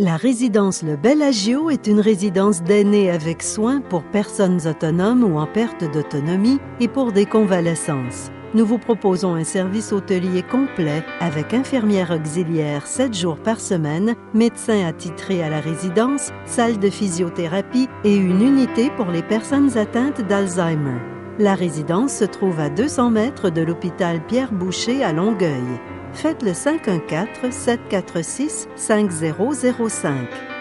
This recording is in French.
La résidence Le Bellagio est une résidence d'aînés avec soins pour personnes autonomes ou en perte d'autonomie et pour des convalescences. Nous vous proposons un service hôtelier complet avec infirmière auxiliaire 7 jours par semaine, médecin attitré à la résidence, salle de physiothérapie et une unité pour les personnes atteintes d'Alzheimer. La résidence se trouve à 200 mètres de l'hôpital Pierre Boucher à Longueuil faites le 514-746-5005.